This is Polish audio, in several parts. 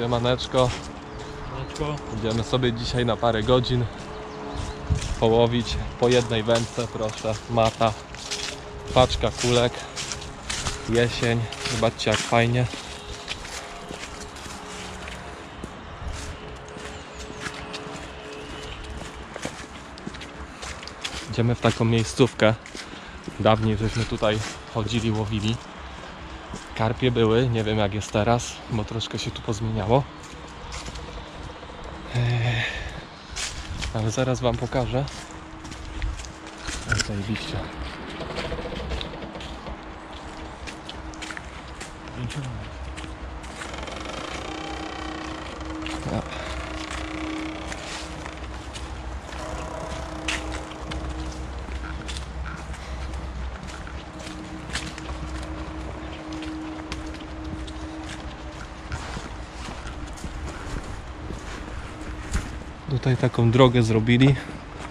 Siemaneczko. Leczko. Idziemy sobie dzisiaj na parę godzin połowić po jednej wędce, proszę. Mata, paczka kulek, jesień. Zobaczcie jak fajnie. Idziemy w taką miejscówkę. Dawniej żeśmy tutaj chodzili, łowili. Karpie były, nie wiem jak jest teraz, bo troszkę się tu pozmieniało. Ale zaraz wam pokażę. Zajebiście. Ja. Tutaj taką drogę zrobili.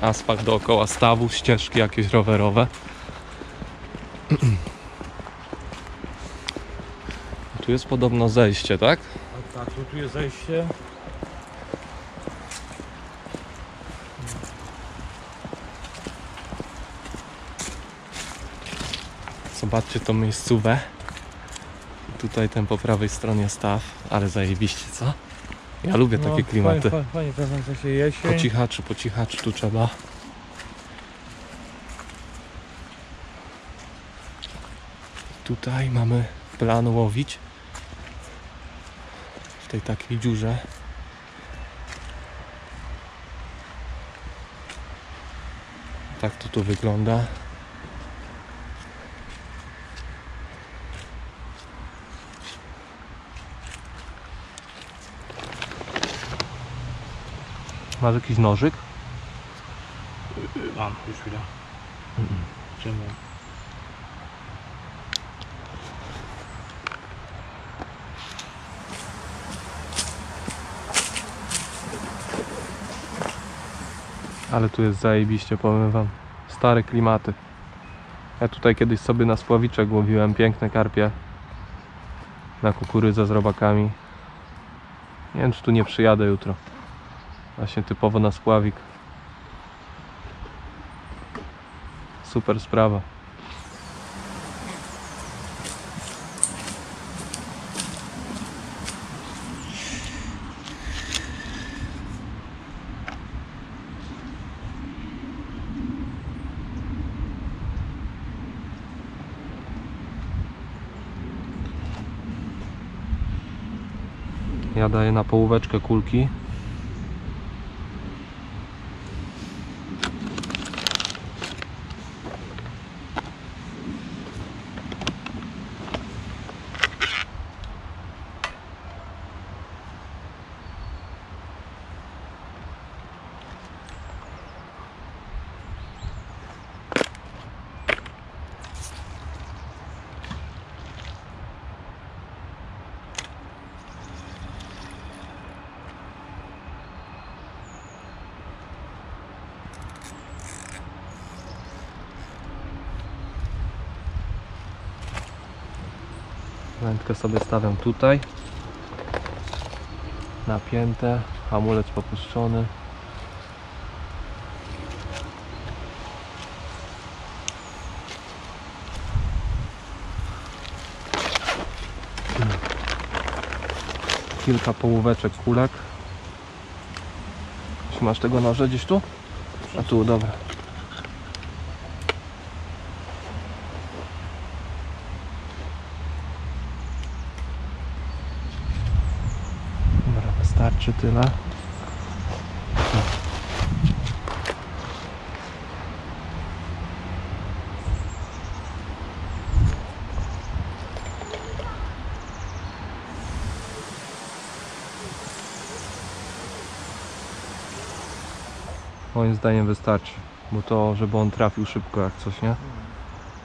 Asfalt dookoła stawu, ścieżki jakieś rowerowe. Tu jest podobno zejście, tak? A tak, tu, tu jest zejście. Zobaczcie tą miejscówę. Tutaj ten po prawej stronie staw, ale zajebiście, co? Ja lubię takie klimaty. No, Fajnie, fajnie, fajnie w sensie jesień. Po cichaczu, po cichaczu tu trzeba. Tutaj mamy plan łowić w tej takiej dziurze. Tak to tu wygląda. Masz jakiś nożyk? Mam, już chwila. Czemu? Ale tu jest zajebiście, powiem wam. Stare klimaty. Ja tutaj kiedyś sobie na spławiczek łowiłem piękne karpie. Na kukurydzę z robakami. Nie wiem, czy tu nie przyjadę jutro. Właśnie typowo na spławik. Super sprawa. Ja daję na połóweczkę kulki. Wędkę sobie stawiam tutaj. Napięte, hamulec popuszczony. Kilka połóweczek kulek. Czy masz tego noże gdzieś tu? A tu, dobra. Dobra, wystarczy tyle. Moim zdaniem wystarczy, bo to, żeby on trafił szybko jak coś, nie?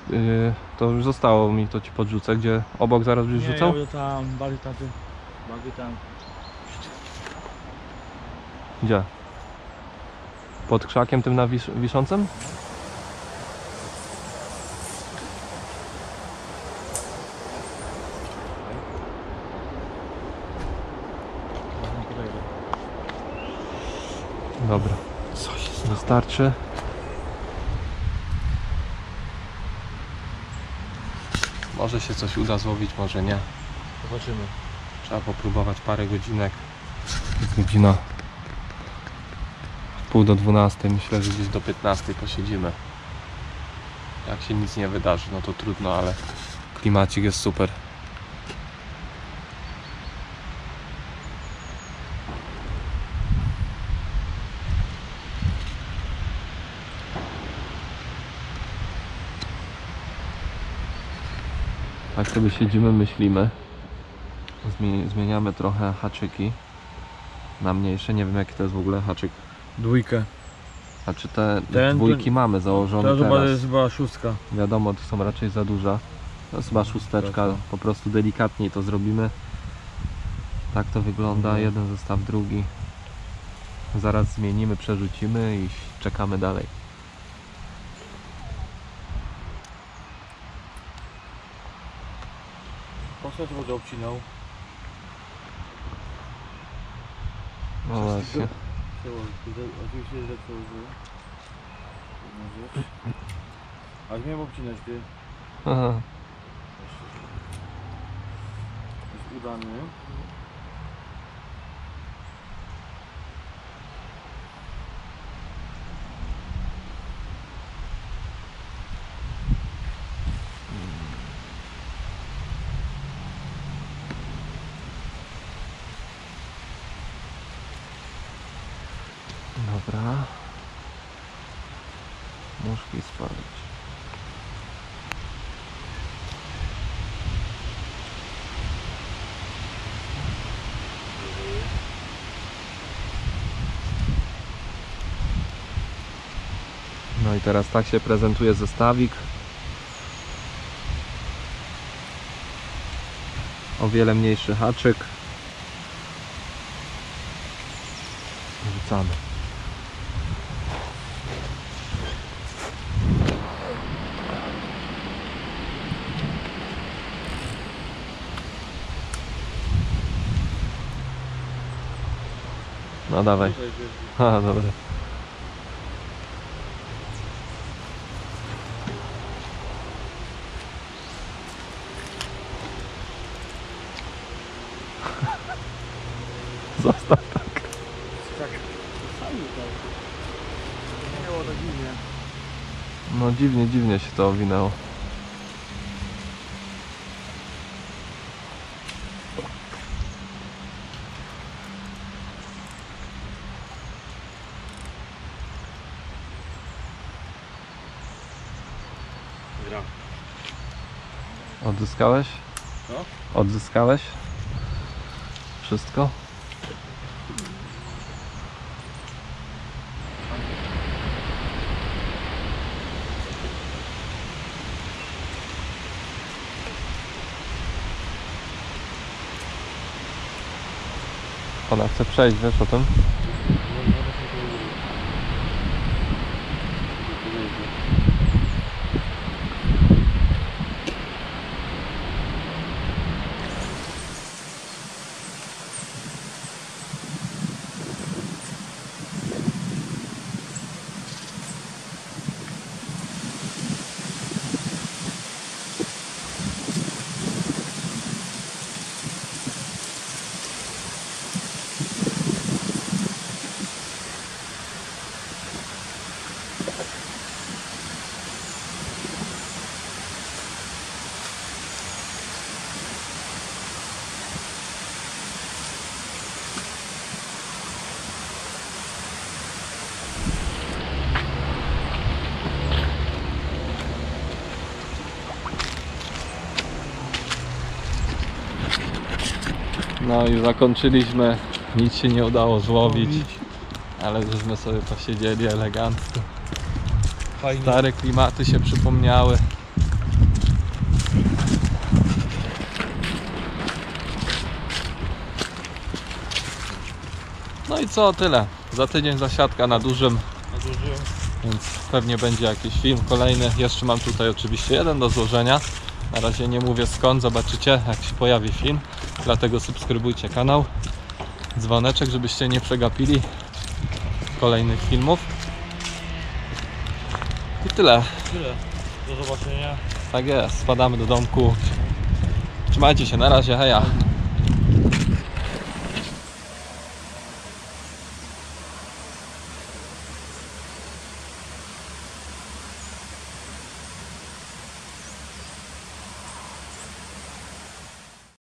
Yy, to już zostało mi, to ci podrzucę, gdzie obok zaraz byś Nie, rzucał? ja tam, bardziej tam, bardziej tam. Gdzie? Pod krzakiem tym na wisz wiszącym? Dobra. Wystarczy. Może się coś uda złowić, może nie. Zobaczymy. Trzeba popróbować parę godzinek. Godzina pół do 12. Myślę, że gdzieś do 15 posiedzimy. Jak się nic nie wydarzy, no to trudno, ale klimacik jest super. Tak sobie siedzimy, myślimy. Zmie- Zmieniamy trochę haczyki na mniejsze. Nie wiem jaki to jest w ogóle haczyk. Dwójkę. A czy te Ten- dwójki mamy założone To chyba teraz? jest chyba szóstka. Wiadomo, to są raczej za duże. To jest chyba szósteczka, Dobra. po prostu delikatniej to zrobimy. Tak to wygląda, Mhm. jeden zestaw, drugi. Zaraz zmienimy, przerzucimy i czekamy dalej. Po co to obcinał? No właśnie. Tamam buradan açık şeyler soruyor. Açmaya bak için açtı. Aha. Hiç udanmıyor. Dobra. Muszki spalić. No i teraz tak się prezentuje zestawik. O wiele mniejszy haczyk. Rzucamy. No dawaj. Ha, dobra. Zostaw tak. Tak. Sami tak. Tak dziwnie. No dziwnie, dziwnie się to owinęło. Odzyskałeś? Co? Odzyskałeś? Wszystko? Ona chce przejść, wiesz o tym? No i zakończyliśmy. Nic się nie udało złowić, ale żeśmy sobie posiedzieli elegancko. Fajnie. Stare klimaty się przypomniały. No i co, tyle. Za tydzień zasiadka na dużym, Na dużym. więc pewnie będzie jakiś film kolejny. Jeszcze mam tutaj oczywiście jeden do złożenia. Na razie nie mówię skąd, zobaczycie jak się pojawi film. Dlatego subskrybujcie kanał. Dzwoneczek, żebyście nie przegapili. kolejnych filmów. I tyle. Tyle. Do zobaczenia. Tak jest, spadamy do domku. Trzymajcie się, na razie, heja.